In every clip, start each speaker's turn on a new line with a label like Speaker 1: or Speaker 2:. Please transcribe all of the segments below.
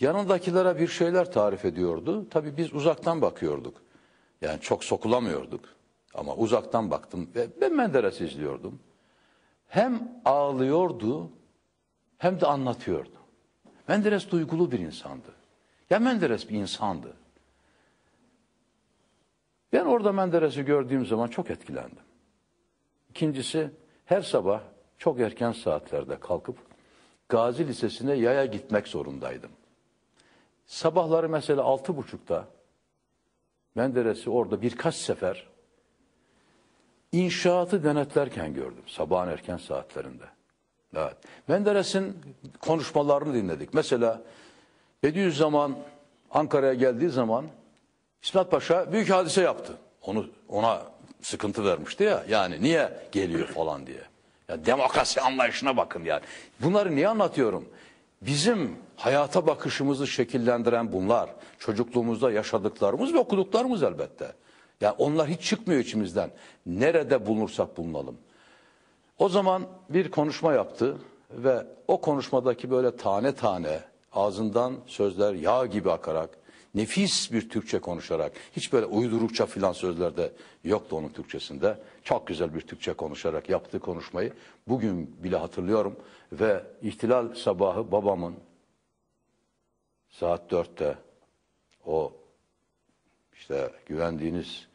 Speaker 1: Yanındakilere bir şeyler tarif ediyordu. Tabii biz uzaktan bakıyorduk. Yani çok sokulamıyorduk. Ama uzaktan baktım ve ben Menderes'i izliyordum. Hem ağlıyordu hem de anlatıyordu. Menderes duygulu bir insandı. Ya Menderes bir insandı. Ben orada Menderes'i gördüğüm zaman çok etkilendim. İkincisi her sabah çok erken saatlerde kalkıp Gazi Lisesi'ne yaya gitmek zorundaydım. Sabahları mesela altı buçukta Menderes'i orada birkaç sefer inşaatı denetlerken gördüm sabahın erken saatlerinde. Evet. Menderes'in konuşmalarını dinledik. Mesela Bediüzzaman Ankara'ya geldiği zaman İsmet Paşa büyük hadise yaptı. Onu ona sıkıntı vermişti ya. Yani niye geliyor falan diye. Ya demokrasi anlayışına bakın yani. Bunları niye anlatıyorum? Bizim hayata bakışımızı şekillendiren bunlar. Çocukluğumuzda yaşadıklarımız ve okuduklarımız elbette. Yani onlar hiç çıkmıyor içimizden. Nerede bulunursak bulunalım. O zaman bir konuşma yaptı ve o konuşmadaki böyle tane tane ağzından sözler yağ gibi akarak nefis bir Türkçe konuşarak hiç böyle uydurukça filan sözlerde yoktu onun Türkçesinde. Çok güzel bir Türkçe konuşarak yaptığı konuşmayı bugün bile hatırlıyorum ve ihtilal sabahı babamın saat dörtte o işte güvendiğiniz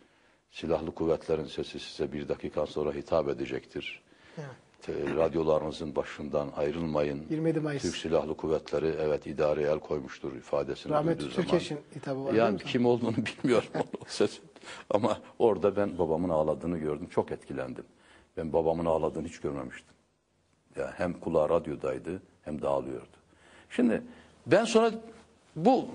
Speaker 1: silahlı kuvvetlerin sesi size bir dakika sonra hitap edecektir. Te- Radyolarınızın başından ayrılmayın.
Speaker 2: 27 Mayıs.
Speaker 1: Türk Silahlı Kuvvetleri evet idareye el koymuştur ifadesini
Speaker 2: Rahmetli Türkeş'in hitabı var
Speaker 1: Yani kim olduğunu bilmiyorum o ses. Ama orada ben babamın ağladığını gördüm. Çok etkilendim. Ben babamın ağladığını hiç görmemiştim. Yani hem kulağı radyodaydı hem de ağlıyordu. Şimdi ben sonra bu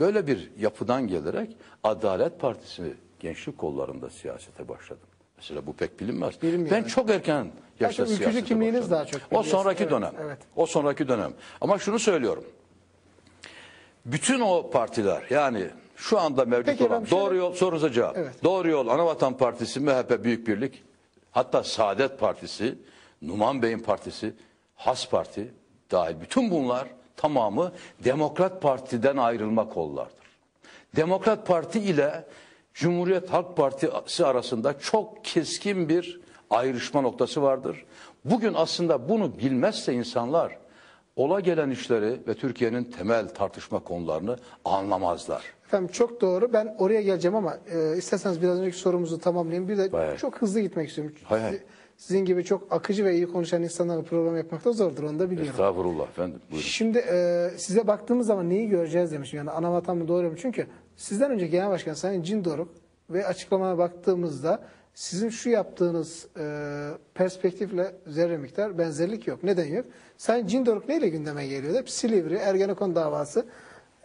Speaker 1: böyle bir yapıdan gelerek Adalet Partisi gençlik kollarında siyasete başladım. Mesela bu pek bilinmez.
Speaker 2: Bilinmiyor,
Speaker 1: Ben
Speaker 2: evet.
Speaker 1: çok erken yaşta
Speaker 2: ülkücü
Speaker 1: siyasete
Speaker 2: kimliğiniz
Speaker 1: başladım.
Speaker 2: daha çok
Speaker 1: O sonraki
Speaker 2: Evet,
Speaker 1: dönem.
Speaker 2: evet.
Speaker 1: O sonraki dönem. Ama şunu söylüyorum. Bütün o partiler yani şu anda mevcut
Speaker 2: Peki
Speaker 1: olan
Speaker 2: şöyle-
Speaker 1: Doğru Yol sorunuza cevap.
Speaker 2: Evet.
Speaker 1: Doğru Yol, Anavatan Partisi, MHP Büyük Birlik, hatta Saadet Partisi, Numan Bey'in partisi, Has Parti dahil bütün bunlar tamamı Demokrat Parti'den ayrılma kollardır. Demokrat Parti ile Cumhuriyet Halk Partisi arasında çok keskin bir ayrışma noktası vardır. Bugün aslında bunu bilmezse insanlar ola gelen işleri ve Türkiye'nin temel tartışma konularını anlamazlar.
Speaker 2: Efendim çok doğru. Ben oraya geleceğim ama e, isterseniz biraz önceki sorumuzu tamamlayayım. Bir de
Speaker 1: Hayır.
Speaker 2: çok hızlı gitmek istiyorum.
Speaker 1: Hay hay.
Speaker 2: Sizi- Sizin gibi çok akıcı ve iyi konuşan insanlarla program yapmak da zordur. Onu da biliyorum.
Speaker 1: Estağfurullah efendim. Buyurun.
Speaker 2: Şimdi e, size baktığımız zaman neyi göreceğiz demişim. Yani ana vatan mı doğru mu? Çünkü sizden önce Genel Başkan Sayın Cindoruk ve açıklamaya baktığımızda sizin şu yaptığınız e, perspektifle zerre miktar benzerlik yok. Neden yok? Sayın Cindoruk neyle gündeme geliyordu? Hep Silivri, Ergenekon davası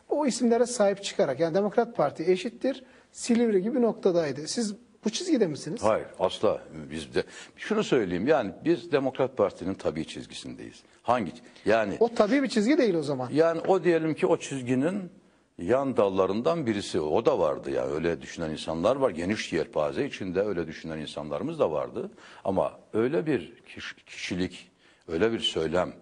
Speaker 2: o isimlere sahip çıkarak yani Demokrat Parti eşittir Silivri gibi noktadaydı. Siz bu çizgide misiniz?
Speaker 1: Hayır asla biz de şunu söyleyeyim yani biz Demokrat Parti'nin tabii çizgisindeyiz. Hangi yani
Speaker 2: O tabii bir çizgi değil o zaman.
Speaker 1: yani o diyelim ki o çizginin yan dallarından birisi o da vardı yani öyle düşünen insanlar var geniş yelpaze içinde öyle düşünen insanlarımız da vardı ama öyle bir kiş- kişilik öyle bir söylem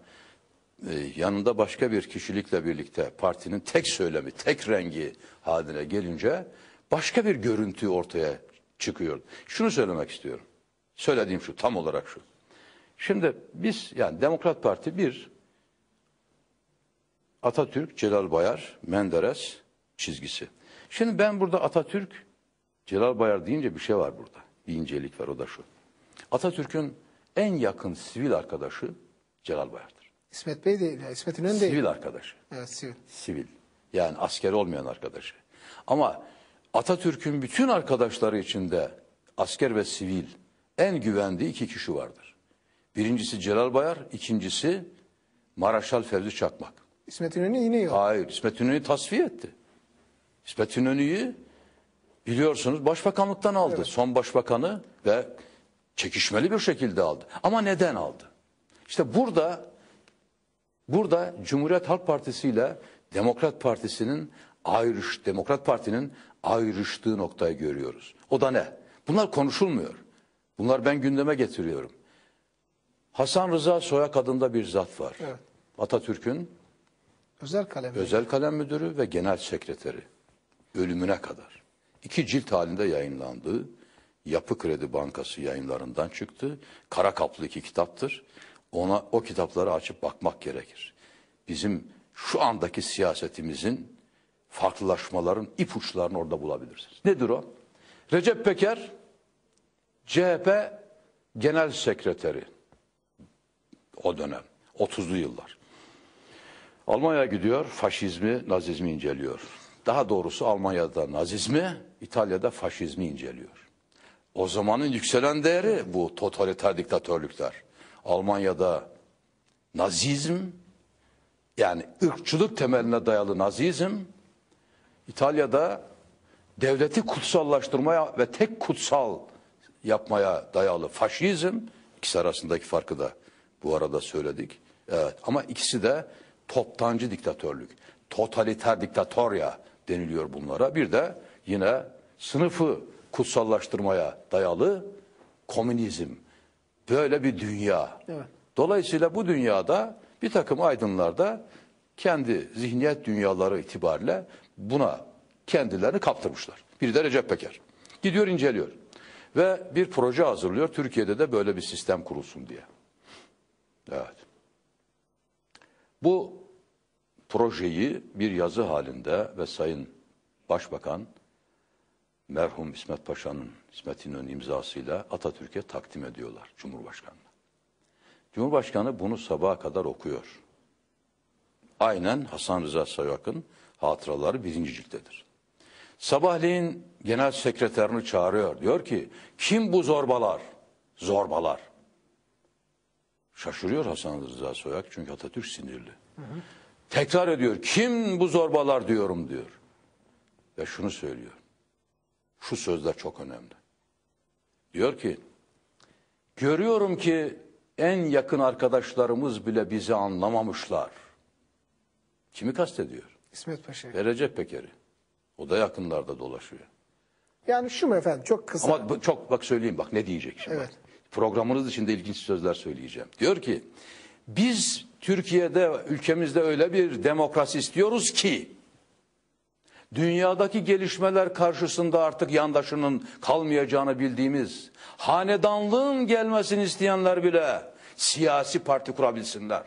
Speaker 1: e, yanında başka bir kişilikle birlikte partinin tek söylemi, tek rengi haline gelince başka bir görüntü ortaya çıkıyor. Şunu söylemek istiyorum. Söylediğim şu, tam olarak şu. Şimdi biz yani Demokrat Parti bir Atatürk, Celal Bayar, Menderes çizgisi. Şimdi ben burada Atatürk, Celal Bayar deyince bir şey var burada. Bir incelik var o da şu. Atatürk'ün en yakın sivil arkadaşı Celal Bayar'dır.
Speaker 2: İsmet Bey değil. yani İsmet İnönü değil.
Speaker 1: Sivil arkadaşı.
Speaker 2: Evet sivil.
Speaker 1: Sivil. Yani asker olmayan arkadaşı. Ama Atatürk'ün bütün arkadaşları içinde asker ve sivil en güvendiği iki kişi vardır. Birincisi Celal Bayar, ikincisi Maraşal Fevzi Çakmak.
Speaker 2: İsmet İnönü yine yok.
Speaker 1: Hayır, İsmet İnönü'yü tasfiye etti. İsmet İnönü'yü biliyorsunuz başbakanlıktan aldı. Son başbakanı ve çekişmeli bir şekilde aldı. Ama neden aldı? İşte burada burada Cumhuriyet Halk Partisi ile Demokrat Partisi'nin ayrış Demokrat Parti'nin ayrıştığı noktayı görüyoruz. O da ne? Bunlar konuşulmuyor. Bunlar ben gündeme getiriyorum. Hasan Rıza Soyak adında bir zat var.
Speaker 2: Evet.
Speaker 1: Atatürk'ün
Speaker 2: Özel kalem.
Speaker 1: Özel kalem müdürü ve genel sekreteri ölümüne kadar iki cilt halinde yayınlandı. Yapı Kredi Bankası yayınlarından çıktı. Kara kaplı iki kitaptır. Ona o kitapları açıp bakmak gerekir. Bizim şu andaki siyasetimizin farklılaşmaların ipuçlarını orada bulabilirsiniz. Nedir o? Recep Peker CHP Genel Sekreteri o dönem 30'lu yıllar. Almanya'ya gidiyor, faşizmi, nazizmi inceliyor. Daha doğrusu Almanya'da nazizmi, İtalya'da faşizmi inceliyor. O zamanın yükselen değeri bu totaliter diktatörlükler. Almanya'da nazizm, yani ırkçılık temeline dayalı nazizm, İtalya'da devleti kutsallaştırmaya ve tek kutsal yapmaya dayalı faşizm, ikisi arasındaki farkı da bu arada söyledik. Evet, ama ikisi de toptancı diktatörlük, totaliter diktatorya deniliyor bunlara. Bir de yine sınıfı kutsallaştırmaya dayalı komünizm. Böyle bir dünya.
Speaker 2: Evet.
Speaker 1: Dolayısıyla bu dünyada bir takım aydınlar da kendi zihniyet dünyaları itibariyle buna kendilerini kaptırmışlar. Biri de Recep Peker. Gidiyor inceliyor. Ve bir proje hazırlıyor. Türkiye'de de böyle bir sistem kurulsun diye. Evet. Bu projeyi bir yazı halinde ve Sayın Başbakan merhum İsmet Paşa'nın İsmet İnönü'nün imzasıyla Atatürk'e takdim ediyorlar Cumhurbaşkanı'na. Cumhurbaşkanı bunu sabaha kadar okuyor. Aynen Hasan Rıza Sayak'ın hatıraları birinci cilttedir. Sabahleyin genel sekreterini çağırıyor. Diyor ki kim bu zorbalar? Zorbalar. Şaşırıyor Hasan Rıza Soyak çünkü Atatürk sinirli. Tekrar ediyor. Kim bu zorbalar diyorum diyor. Ve şunu söylüyor. Şu sözler çok önemli. Diyor ki görüyorum ki en yakın arkadaşlarımız bile bizi anlamamışlar. Kimi kastediyor?
Speaker 2: İsmet Paşa.
Speaker 1: Ve Recep Peker'i. O da yakınlarda dolaşıyor.
Speaker 2: Yani şu mu efendim çok kısa.
Speaker 1: Ama çok bak söyleyeyim bak ne diyecek şimdi.
Speaker 2: Evet.
Speaker 1: Programınız içinde ilginç sözler söyleyeceğim. Diyor ki biz Türkiye'de ülkemizde öyle bir demokrasi istiyoruz ki dünyadaki gelişmeler karşısında artık yandaşının kalmayacağını bildiğimiz hanedanlığın gelmesini isteyenler bile siyasi parti kurabilsinler.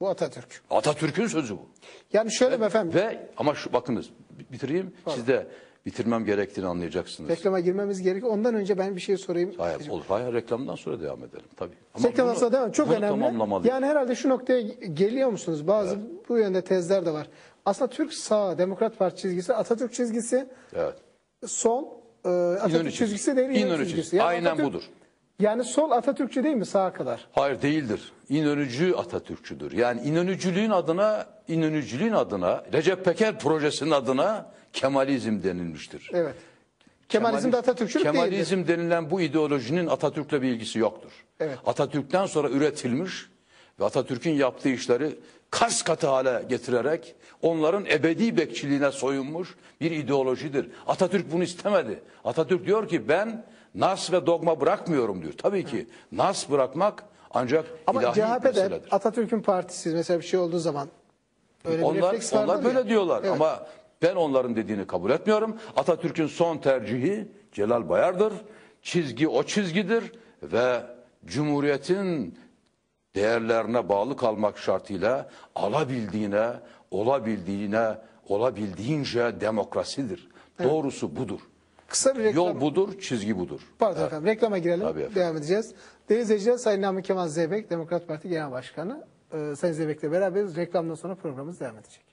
Speaker 2: Bu Atatürk.
Speaker 1: Atatürk'ün sözü bu.
Speaker 2: Yani şöyle mi efendim
Speaker 1: Ve ama şu bakınız bitireyim. Siz de bitirmem gerektiğini anlayacaksınız.
Speaker 2: reklama girmemiz gerekiyor. Ondan önce ben bir şey sorayım.
Speaker 1: Hayır, olur. Hayır, reklamdan sonra devam edelim tabii. Ama
Speaker 2: Reklamdan
Speaker 1: bunu-
Speaker 2: sonra devam. Çok
Speaker 1: bunu
Speaker 2: önemli. Yani herhalde şu noktaya geliyor musunuz? Bazı bu yönde tezler de var. Aslında Türk sağ Demokrat Parti çizgisi Atatürk çizgisi,
Speaker 1: Evet.
Speaker 2: sol e, Atatürk
Speaker 1: İnönü
Speaker 2: çizgisi, değil İnönü,
Speaker 1: İnönü
Speaker 2: çizgisi.
Speaker 1: çizgisi.
Speaker 2: Yani
Speaker 1: Aynen
Speaker 2: Atatürk-
Speaker 1: budur.
Speaker 2: Yani sol Atatürkçü değil mi sağa kadar?
Speaker 1: Hayır değildir. İnönücü Atatürkçüdür. Yani İnönücülüğün adına, İnönücülüğün adına, Recep Peker projesinin adına Kemalizm denilmiştir.
Speaker 2: Evet. Kemalizm de Atatürkçülük değildir.
Speaker 1: Kemalizm denilen bu ideolojinin Atatürk'le bir ilgisi yoktur.
Speaker 2: Evet.
Speaker 1: Atatürk'ten sonra üretilmiş ve Atatürk'ün yaptığı işleri kas katı hale getirerek onların ebedi bekçiliğine soyunmuş bir ideolojidir. Atatürk bunu istemedi. Atatürk diyor ki ben nas ve dogma bırakmıyorum diyor. Tabii ki nas bırakmak ancak
Speaker 2: Ama
Speaker 1: ilahi
Speaker 2: CHP'de. Atatürk'ün partisi mesela bir şey olduğu zaman öyle
Speaker 1: Onlar, onlar
Speaker 2: ya.
Speaker 1: böyle diyorlar
Speaker 2: Evet.
Speaker 1: ama ben onların dediğini kabul etmiyorum. Atatürk'ün son tercihi Celal Bayar'dır. Çizgi o çizgidir ve Cumhuriyet'in değerlerine bağlı kalmak şartıyla alabildiğine, olabildiğine, olabildiğince demokrasidir. Doğrusu budur.
Speaker 2: Kısa bir reklam.
Speaker 1: Yol budur, çizgi budur.
Speaker 2: Pardon efendim reklama girelim.
Speaker 1: Tabii efendim.
Speaker 2: Devam edeceğiz. Değerli izleyiciler Sayın Nami Kemal Zeybek Demokrat Parti Genel Başkanı. Ee, Sayın Zeybek'le beraberiz. Reklamdan sonra programımız devam edecek.